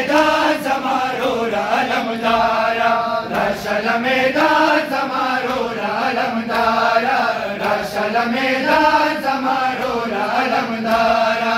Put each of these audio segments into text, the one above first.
मैदान समारो रालमदारा रशल मैदान समारो रालमदारा रशल मैदान समारो रालमदारा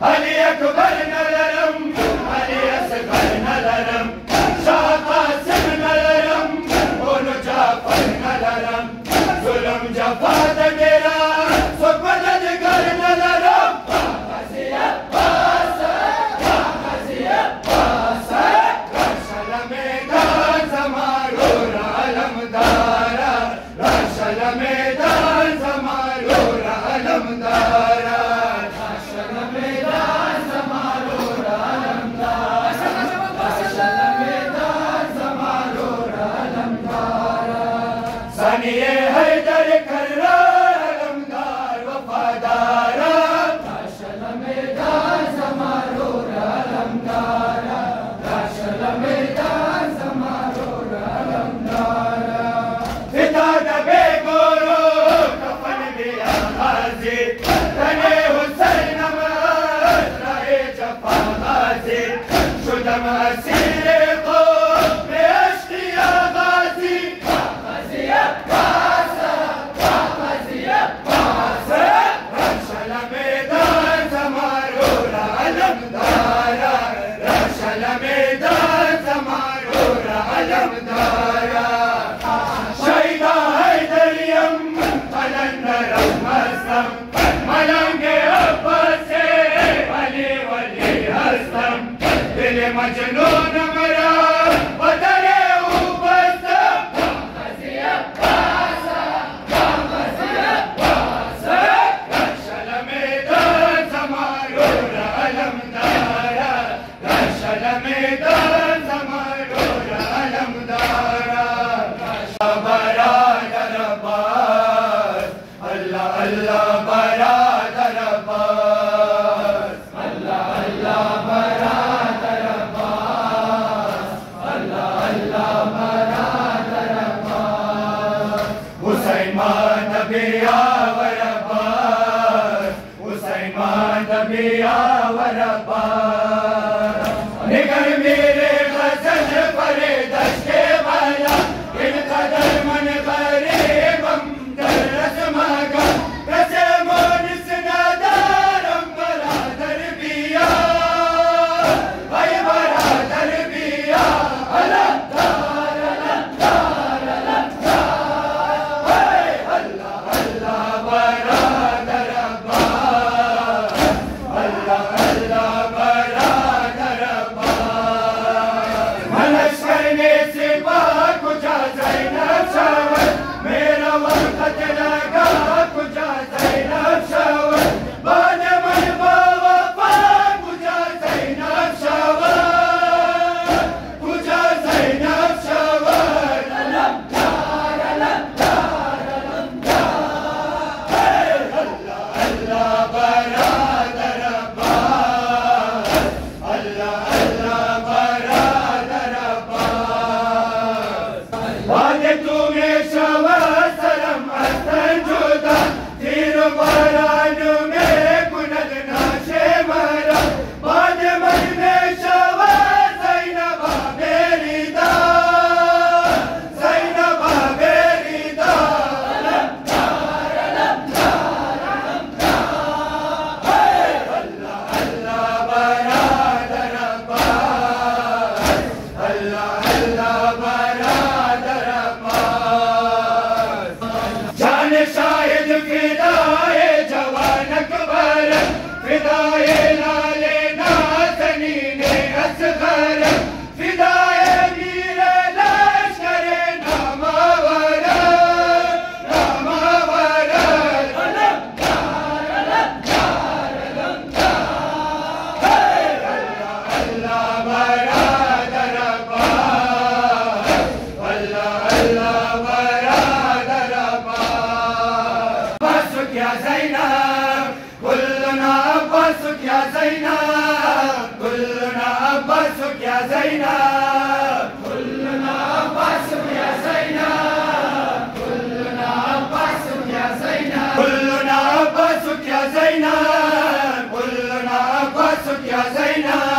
Ali Ekber nelerim, Ali Esber nelerim Şah Kasım nelerim, onu Cafer nelerim Zulüm cefada gira, sokmada digar nelerim Gazi Abbas'ı, Gazi Abbas'ı Karşalame gaz marur alamda Bye. زينب. كلنا عباسك يا زينب. كلنا عباسك يا زينب. كلنا عباسك يا زينب. كلنا عباسك يا زينب. كلنا عباسك يا زينب.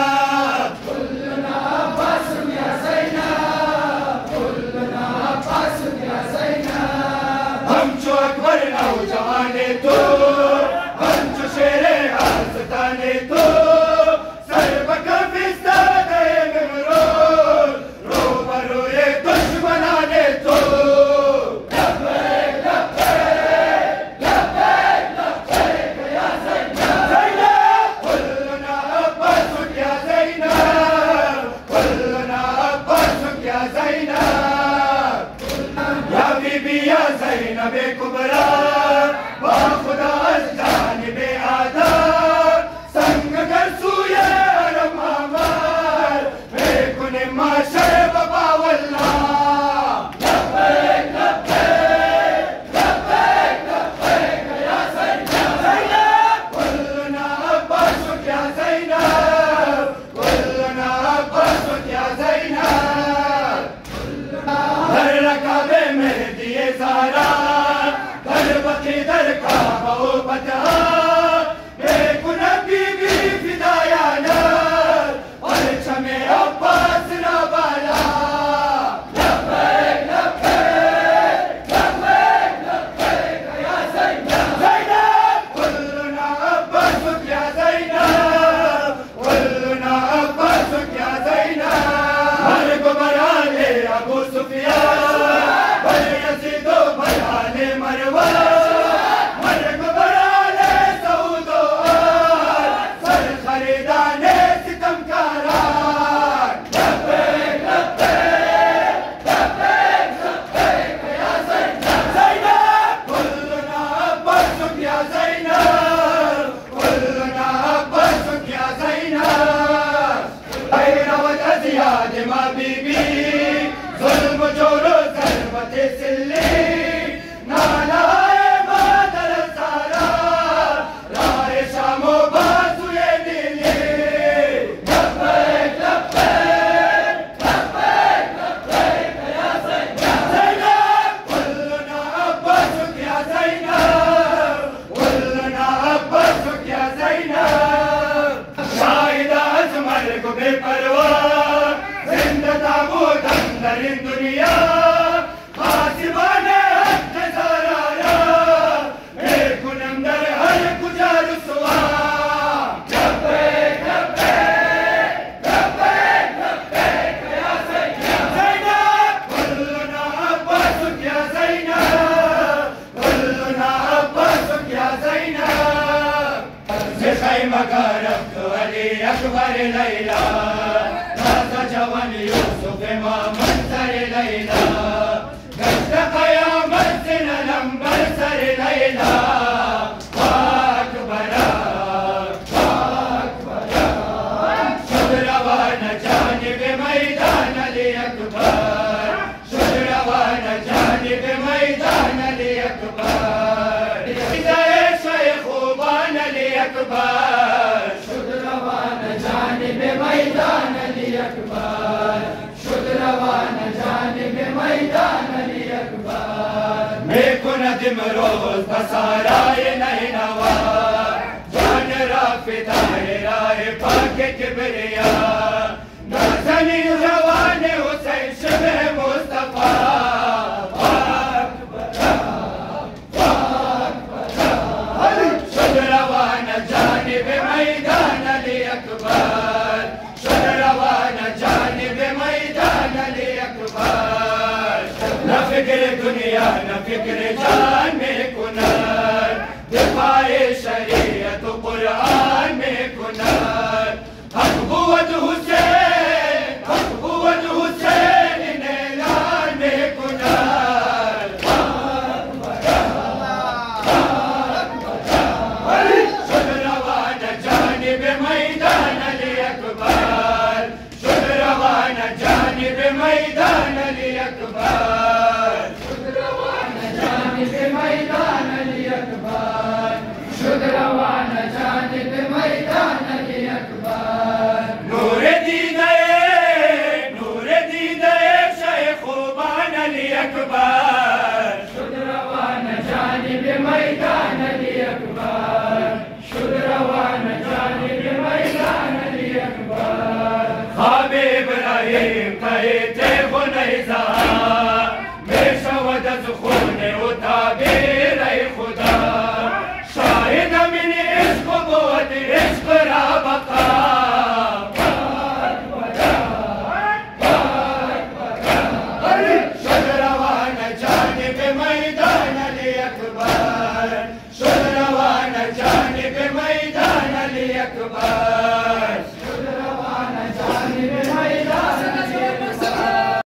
أكبر ليلى مات جوان يوسف ما منسر ليلى. قدك يا مسن لم منسر ليلى. أكبر وأكبر. شبر ونجاني بميدان ليكبر. شبر ونجاني بميدان ليكبر. إذا يا شيخ ليكبر. امروز بسارای نینوا جان را فدای راه پاک کبریا نازنین दुनिया न फिक्र जाने कुनार दिखाए शरीयत कुरान